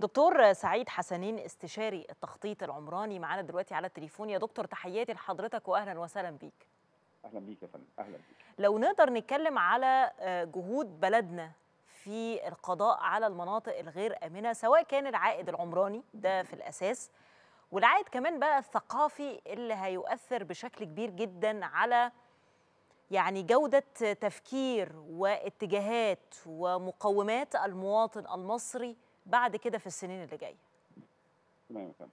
دكتور سعيد حسنين استشاري التخطيط العمراني معانا دلوقتي على التليفون. يا دكتور تحياتي لحضرتك واهلا وسهلا بيك. أهلا بيك يا فندم. أهلا بيك. لو نقدر نتكلم على جهود بلدنا في القضاء على المناطق الغير آمنة سواء كان العائد العمراني ده في الأساس والعائد كمان بقى الثقافي اللي هيؤثر بشكل كبير جدا على يعني جودة تفكير واتجاهات ومقومات المواطن المصري بعد كده في السنين اللي جاية. تمام يا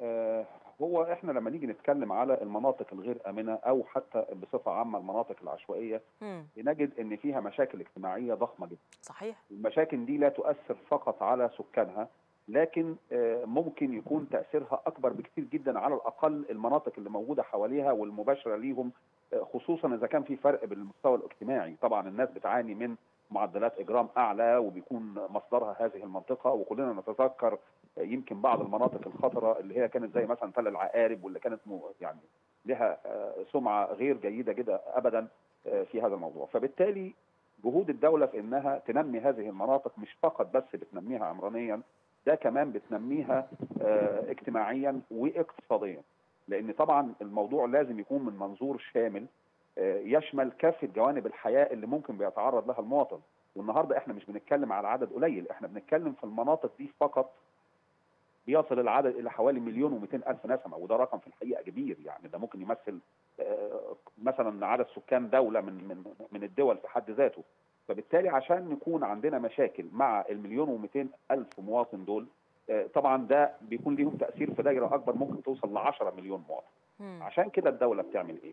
آه هو إحنا لما نيجي نتكلم على المناطق الغير آمنة أو حتى بصفة عامة المناطق العشوائية مم. بنجد إن فيها مشاكل اجتماعية ضخمة جدا. صحيح. المشاكل دي لا تؤثر فقط على سكانها لكن آه ممكن يكون تأثيرها أكبر بكثير جدا على الأقل المناطق اللي موجودة حواليها والمباشرة ليهم آه خصوصا إذا كان في فرق بين المستوى الاجتماعي، طبعا الناس بتعاني من معدلات إجرام أعلى وبيكون مصدرها هذه المنطقة وكلنا نتذكر يمكن بعض المناطق الخطرة اللي هي كانت زي مثلا تل العقارب واللي كانت يعني لها سمعة غير جيدة جدا ابدا في هذا الموضوع. فبالتالي جهود الدولة في إنها تنمي هذه المناطق مش فقط بس بتنميها عمرانيا ده كمان بتنميها اجتماعيا واقتصاديا. لأن طبعا الموضوع لازم يكون من منظور شامل يشمل كافه جوانب الحياة اللي ممكن بيتعرض لها المواطن. والنهاردة إحنا مش بنتكلم على عدد قليل إحنا بنتكلم في المناطق دي فقط بيصل العدد إلى حوالي مليون و200 ألف نسمة وده رقم في الحقيقة كبير يعني. ده ممكن يمثل مثلا عدد سكان دولة من من من الدول في حد ذاته. فبالتالي عشان نكون عندنا مشاكل مع المليون و200 ألف مواطن دول طبعا ده بيكون ليهم تأثير في دايرة أكبر ممكن توصل ل 10 مليون مواطن. عشان كده الدولة بتعمل إيه؟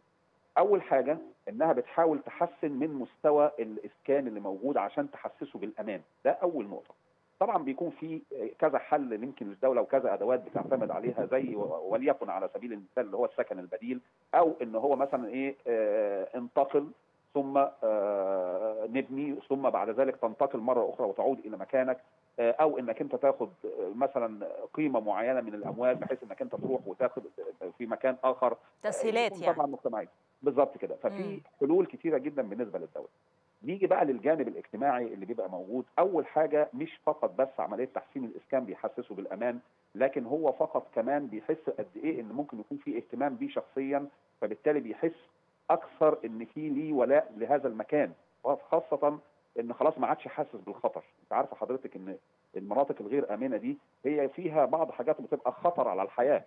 أول حاجة إنها بتحاول تحسن من مستوى الإسكان اللي موجود عشان تحسسه بالأمان. ده أول نقطة. طبعا بيكون في كذا حل يمكن للدوله وكذا أدوات بتعتمد عليها زي وليكن على سبيل المثال اللي هو السكن البديل أو إن هو مثلا إيه آه انتقل ثم آه نبني ثم بعد ذلك تنتقل مرة أخرى وتعود إلى مكانك آه أو إنك أنت تاخد مثلا قيمة معينة من الأموال بحيث إنك أنت تروح وتاخد في مكان آخر. تسهيلات يعني طبعا مجتمعي. بالظبط كده. ففي حلول كثيره جدا بالنسبة للدوله نيجي بقى للجانب الاجتماعي اللي بيبقى موجود. أول حاجة مش فقط بس عملية تحسين الإسكان بيحسسه بالأمان لكن هو فقط كمان بيحس قد إيه إن ممكن يكون في اهتمام بيه شخصيا فبالتالي بيحس أكثر إن في ليه ولاء لهذا المكان. خاصه إن خلاص ما عادش حاسس بالخطر. أنت عارفة حضرتك إن المناطق الغير آمنة دي هي فيها بعض حاجات بتبقى خطر على الحياة.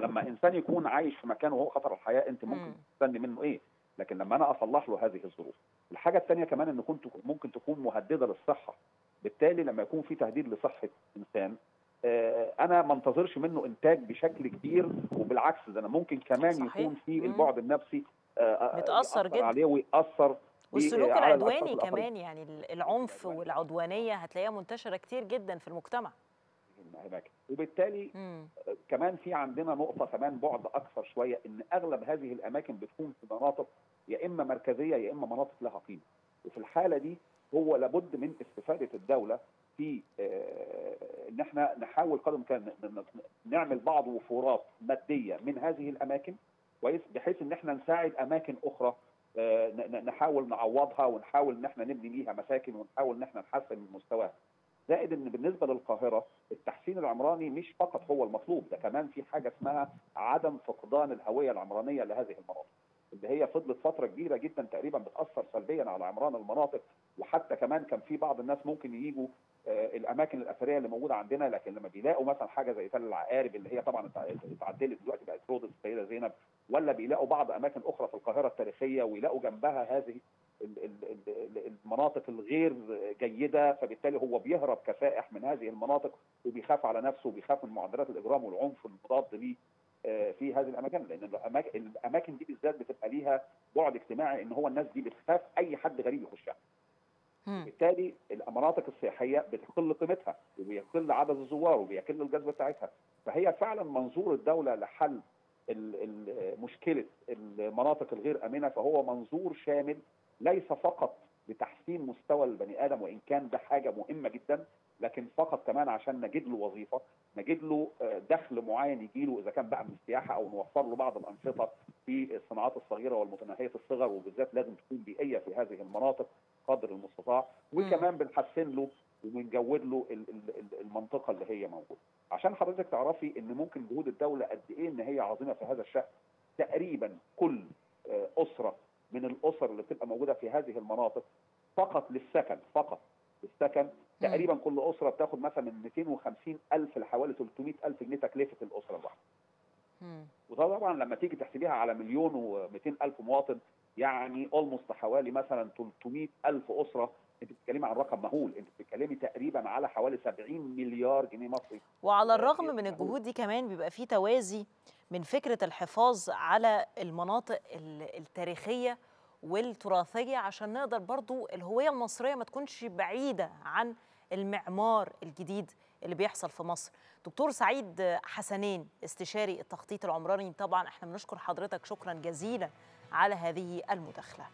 فلما إنسان يكون عايش في مكان وهو خطر الحياة أنت ممكن تستني منه إيه؟ لكن لما أنا أصلح له هذه الظروف. الحاجة الثانية كمان إن كنت ممكن تكون مهددة للصحة. بالتالي لما يكون في تهديد لصحة إنسان آه أنا ما انتظرش منه إنتاج بشكل كبير وبالعكس ده أنا ممكن كمان صحيح. يكون في البعد النفسي آه متأثر جدا. عليه ويأثر والسلوك العدواني كمان يعني العنف والعدوانية هتلاقيها منتشرة كتير جدا في المجتمع. هناك. وبالتالي مم. كمان في عندنا نقطة كمان بعد أكثر شوية إن أغلب هذه الأماكن بتكون في مناطق يا إما مركزية يا إما مناطق لها قيمة. وفي الحالة دي هو لابد من استفادة الدولة في إن إحنا نحاول قدر الإمكان نعمل بعض وفورات مادية من هذه الأماكن كويس؟ بحيث إن إحنا نساعد أماكن أخرى نحاول نعوضها ونحاول إن إحنا نبني ليها مساكن ونحاول إن إحنا نحسن من مستواها. زائد إن بالنسبة للقاهرة التحسين العمراني مش فقط هو المطلوب ده كمان في حاجة اسمها عدم فقدان الهوية العمرانية لهذه المناطق اللي هي فضلت فترة كبيرة جدا تقريبا بتأثر سلبيا على عمران المناطق وحتى كمان كان في بعض الناس ممكن يجوا آه الأماكن الأثرية اللي موجودة عندنا لكن لما بيلاقوا مثلا حاجة زي تل العقارب اللي هي طبعا اتعدلت دلوقتي بقت روضه السيدة زينب ولا بيلاقوا بعض أماكن أخرى في القاهرة التاريخية ويلاقوا جنبها هذه المناطق الغير جيدة فبالتالي هو بيهرب كفائح من هذه المناطق وبيخاف على نفسه وبيخاف من معدلات الإجرام والعنف المضاد ليه في هذه الأماكن. لأن الاماكن الأماكن دي بالذات بتبقى ليها بعد اجتماعي إن هو الناس دي بتخاف أي حد غريب يخشها. بالتالي المناطق السياحية بتقل قيمتها وبيقل عدد الزوار وبيقل الجذب بتاعتها. فهي فعلا منظور الدولة لحل مشكلة المناطق الغير آمنة فهو منظور شامل ليس فقط لتحسين مستوى البني آدم وإن كان ده حاجة مهمة جدا لكن فقط كمان عشان نجد له وظيفة نجد له دخل معين يجي له إذا كان بقى من السياحة أو نوفر له بعض الأنشطة في الصناعات الصغيرة والمتناهية الصغر وبالذات لازم تكون بيئية في هذه المناطق قدر المستطاع. وكمان بنحسن له وبنجود له المنطقة اللي هي موجودة. عشان حضرتك تعرفي إن ممكن جهود الدولة قد إيه إن هي عظيمة في هذا الشأن. تقريبا كل أسرة من الأسر اللي بتبقى موجودة في هذه المناطق فقط للسكن فقط للسكن. تقريبا كل أسرة بتاخد مثلا من 250 ألف لحوالي 300 ألف جنيه تكلفة الأسرة الواحده وده طبعا لما تيجي تحسبيها على مليون و200 ألف مواطن يعني اولموست حوالي مثلا 300 ألف أسرة. أنت بتتكلمي عن رقم مهول. أنت بتتكلمي تقريبا على حوالي 70 مليار جنيه مصري. وعلى الرغم من الجهود دي كمان بيبقى في توازي من فكرة الحفاظ على المناطق التاريخية والتراثية عشان نقدر برضو الهوية المصرية ما تكونش بعيدة عن المعمار الجديد اللي بيحصل في مصر. دكتور سعيد حسنين استشاري التخطيط العمراني طبعا إحنا بنشكر حضرتك شكرا جزيلا على هذه المداخلة.